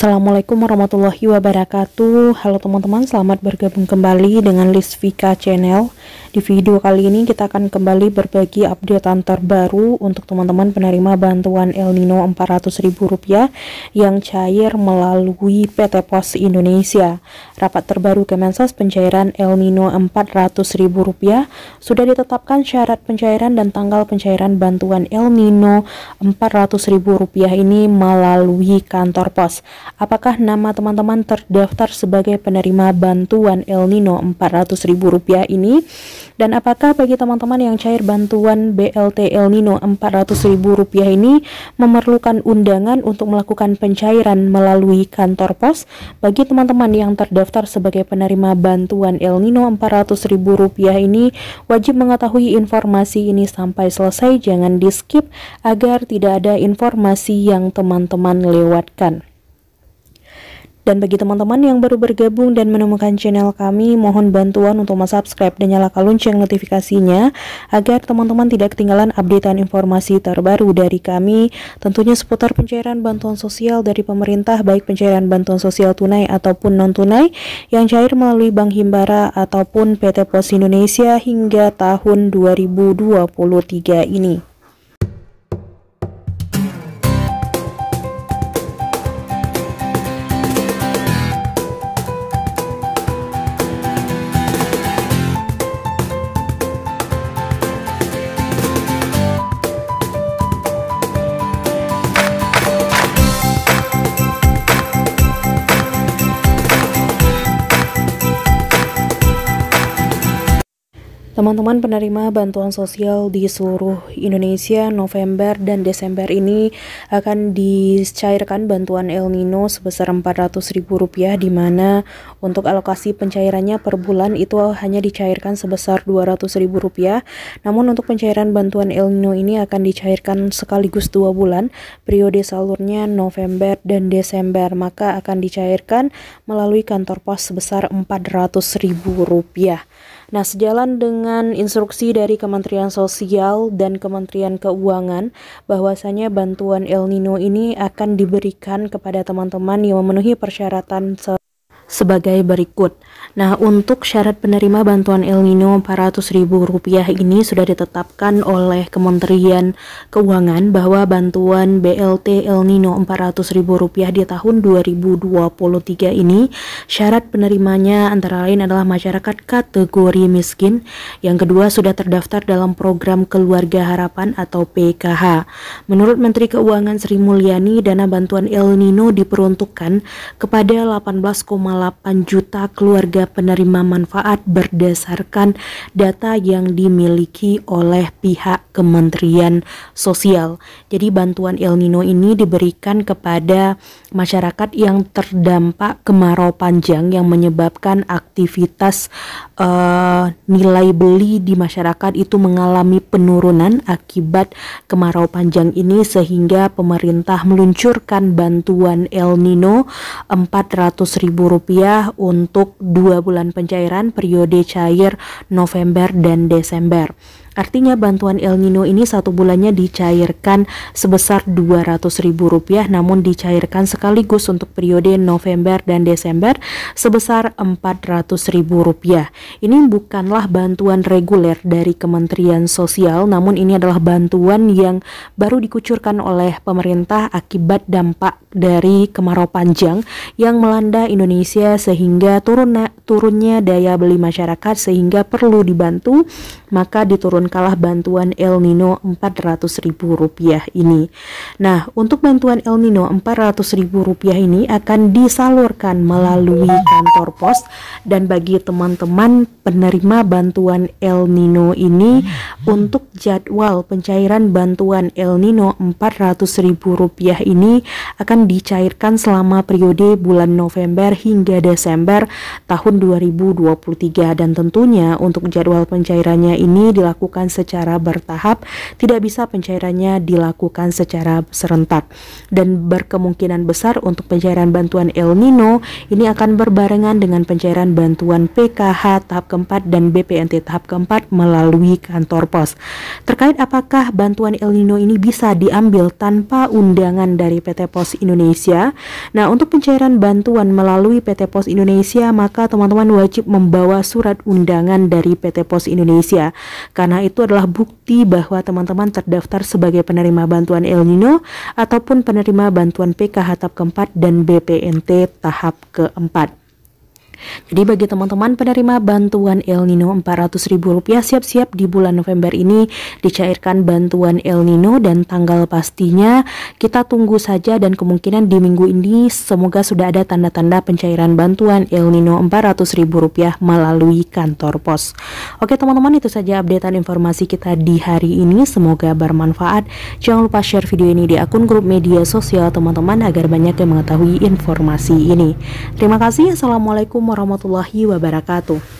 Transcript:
Assalamualaikum warahmatullahi wabarakatuh. Halo teman-teman, selamat bergabung kembali dengan Lisvika Channel. Di video kali ini kita akan kembali berbagi updatean terbaru Untuk teman-teman penerima bantuan El Nino Rp400.000 Yang cair melalui PT Pos Indonesia. Rapat terbaru Kemensos pencairan El Nino Rp400.000 Sudah ditetapkan syarat pencairan dan tanggal pencairan bantuan El Nino Rp400.000 ini melalui kantor pos apakah nama teman-teman terdaftar sebagai penerima bantuan El Nino Rp400.000 ini? Dan apakah bagi teman-teman yang cair bantuan BLT El Nino Rp400.000 ini memerlukan undangan untuk melakukan pencairan melalui kantor pos? Bagi teman-teman yang terdaftar sebagai penerima bantuan El Nino Rp400.000 ini wajib mengetahui informasi ini sampai selesai. Jangan di skip agar tidak ada informasi yang teman-teman lewatkan dan bagi teman-teman yang baru bergabung dan menemukan channel kami, mohon bantuan untuk subscribe dan nyalakan lonceng notifikasinya agar teman-teman tidak ketinggalan updatean informasi terbaru dari kami, tentunya seputar pencairan bantuan sosial dari pemerintah baik pencairan bantuan sosial tunai ataupun non-tunai yang cair melalui Bank Himbara ataupun PT Pos Indonesia hingga tahun 2023 ini. Teman-teman penerima bantuan sosial di seluruh Indonesia November dan Desember ini akan dicairkan bantuan El Nino sebesar Rp400.000 di mana untuk alokasi pencairannya per bulan itu hanya dicairkan sebesar Rp200.000. Namun untuk pencairan bantuan El Nino ini akan dicairkan sekaligus dua bulan, periode salurnya November dan Desember, maka akan dicairkan melalui kantor pos sebesar Rp400.000. Nah, sejalan dengan instruksi dari Kementerian Sosial dan Kementerian Keuangan bahwasanya bantuan El Nino ini akan diberikan kepada teman-teman yang memenuhi persyaratan sebagai berikut. Nah, untuk syarat penerima bantuan El Nino Rp400.000 ini sudah ditetapkan oleh Kementerian Keuangan bahwa bantuan BLT El Nino Rp400.000 di tahun 2023 ini syarat penerimanya antara lain adalah masyarakat kategori miskin, yang kedua sudah terdaftar dalam program Keluarga Harapan atau PKH. Menurut Menteri Keuangan Sri Mulyani, dana bantuan El Nino diperuntukkan kepada 18, 8 juta keluarga penerima manfaat berdasarkan data yang dimiliki oleh pihak Kementerian Sosial. Jadi bantuan El Nino ini diberikan kepada masyarakat yang terdampak kemarau panjang yang menyebabkan aktivitas uh, nilai beli di masyarakat itu mengalami penurunan akibat kemarau panjang ini sehingga pemerintah meluncurkan bantuan El Nino Rp400.000 rupiah untuk dua bulan pencairan periode cair November dan Desember. Artinya bantuan El Nino ini satu bulannya dicairkan sebesar Rp200.000 namun dicairkan sekaligus untuk periode November dan Desember sebesar Rp400.000. Ini bukanlah bantuan reguler dari Kementerian Sosial namun ini adalah bantuan yang baru dikucurkan oleh pemerintah akibat dampak dari kemarau panjang yang melanda Indonesia sehingga turun turunnya daya beli masyarakat sehingga perlu dibantu maka diturunkan kalah bantuan El Nino Rp400.000 ini. Nah, untuk bantuan El Nino Rp400.000 ini akan disalurkan melalui kantor pos dan bagi teman-teman penerima bantuan El Nino ini untuk jadwal pencairan bantuan El Nino Rp400.000 ini akan dicairkan selama periode bulan November hingga Desember tahun 2023 dan tentunya untuk jadwal pencairannya ini dilakukan secara bertahap, tidak bisa pencairannya dilakukan secara serentak. Dan berkemungkinan besar untuk pencairan bantuan El Nino ini akan berbarengan dengan pencairan bantuan PKH tahap keempat dan BPNT tahap keempat melalui kantor pos. Terkait apakah bantuan El Nino ini bisa diambil tanpa undangan dari PT Pos Indonesia? Nah, untuk pencairan bantuan melalui PT Pos Indonesia, maka teman-teman wajib membawa surat undangan dari PT Pos Indonesia karena itu adalah bukti bahwa teman-teman terdaftar sebagai penerima bantuan El Nino ataupun penerima bantuan PKH tahap keempat dan BPNT tahap keempat. Jadi bagi teman-teman penerima bantuan El Nino Rp400.000 siap-siap di bulan November ini dicairkan bantuan El Nino dan tanggal pastinya kita tunggu saja dan kemungkinan di minggu ini semoga sudah ada tanda-tanda pencairan bantuan El Nino Rp400.000 melalui kantor pos. Oke teman-teman itu saja updatean informasi kita di hari ini semoga bermanfaat. Jangan lupa share video ini di akun grup media sosial teman-teman agar banyak yang mengetahui informasi ini. Terima kasih. Assalamualaikum warahmatullahi wabarakatuh.